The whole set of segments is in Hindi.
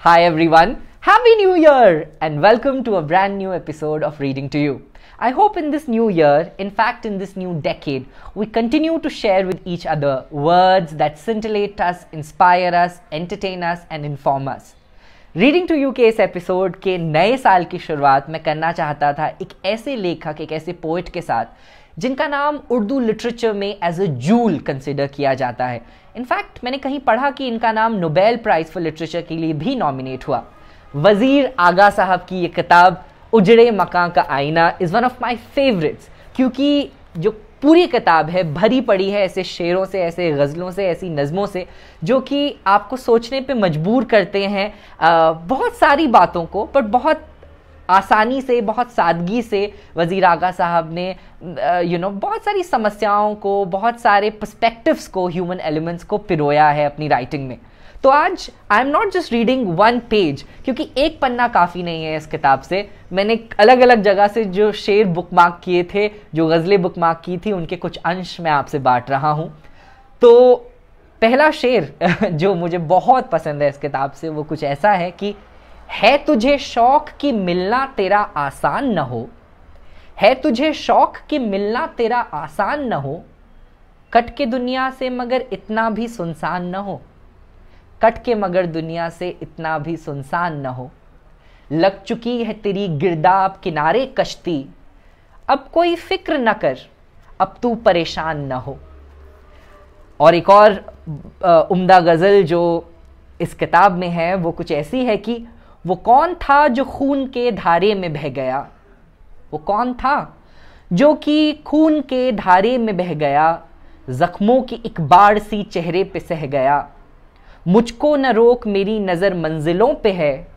Hi everyone, Happy New Year and welcome to a brand new episode of Reading to You. I hope in this new year, in fact, in this new decade, we continue to share with each other words that scintillate us, inspire us, entertain us, and inform us. Reading to you के इस एपिसोड के नए साल की शुरुआत मैं करना चाहता था एक ऐसे लेखक एक ऐसे पोइट के साथ जिनका नाम उर्दू लिटरेचर में एज अ जूल कंसिडर किया जाता है। इनफैक्ट मैंने कहीं पढ़ा कि इनका नाम नोबेल प्राइज़ फॉर लिटरेचर के लिए भी नॉमिनेट हुआ। वज़ीर आगा साहब की ये किताब उजड़े मकां का आईना is one of my favourites क्योंकि जो पूरी किताब है भरी पड़ी है ऐसे शेरों से ऐसे गज़लों से ऐसी नज़मों से जो कि आपको सोचने पे मजबूर करते हैं आ, बहुत सारी बातों को बट बहुत आसानी से, बहुत सादगी से वज़ीर आगा साहब ने यू नो बहुत सारी समस्याओं को, बहुत सारे पर्सपेक्टिव्स को ह्यूमन एलिमेंट्स को पिरोया है अपनी राइटिंग में। तो आज I am not just reading one page क्योंकि एक पन्ना काफ़ी नहीं है इस किताब से। मैंने अलग अलग जगह से जो शेर बुक मार्क किए थे, जो गज़लें बुक मार्क की थी, उनके कुछ अंश मैं आपसे बांट रहा हूँ। तो पहला शेर, जो मुझे बहुत पसंद है इस किताब से, वो कुछ ऐसा है कि है तुझे शौक कि मिलना तेरा आसान न हो? है तुझे शौक कि मिलना तेरा आसान न हो? कट के दुनिया से मगर इतना भी सुनसान न हो। कट के मगर दुनिया से इतना भी सुनसान न हो। लग चुकी है तेरी गिरदाब किनारे कश्ती। अब कोई फ़िक्र न कर, अब तू परेशान न हो। और एक और उम्दा गज़ल जो इस किताब में है, वो कुछ ऐसी है कि वो कौन था जो खून के धारे में बह गया? वो कौन था जो कि खून के धारे में बह गया? जख्मों की एक बाढ़ सी चेहरे पे सह गया। मुझको न रोक मेरी नज़र मंजिलों पे है।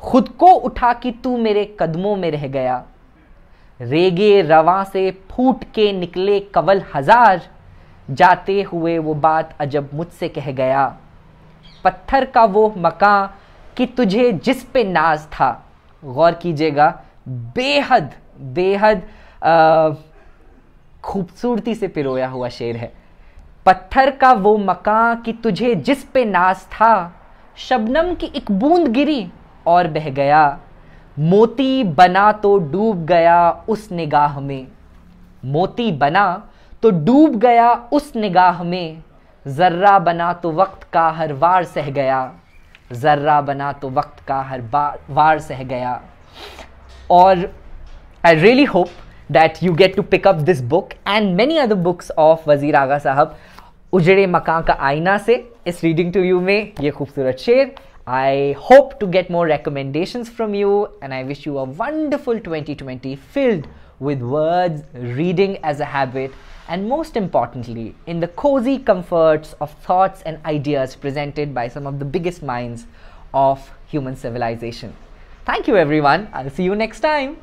खुद को उठा कि तू मेरे कदमों में रह गया। रेगे रवा से फूट के निकले कवल हज़ार। जाते हुए वो बात अजब मुझसे कह गया। पत्थर का वो मकान कि तुझे जिस पे नाज था, गौर कीजिएगा, बेहद बेहद खूबसूरती से पिरोया हुआ शेर है। पत्थर का वो मकान कि तुझे जिस पे नाज था, शबनम की एक बूंद गिरी और बह गया। मोती बना तो डूब गया उस निगाह में। मोती बना तो डूब गया उस निगाह में। जर्रा बना तो वक्त का हर वार सह गया। जर्रा बना तो वक्त का हर बार वार सह गया। और I really hope that you get to pick up this book and many other books of Wazir Agha Sahab उजड़े मकान का आईना से इस रीडिंग टू यू में ये खूबसूरत शेर। I hope to get more recommendation from you and I wish you a wonderful twenty twenty filled with words, reading as a habit and most importantly, in the cozy comforts of thoughts and ideas presented by some of the biggest minds of human civilization. Thank you everyone. I'll see you next time.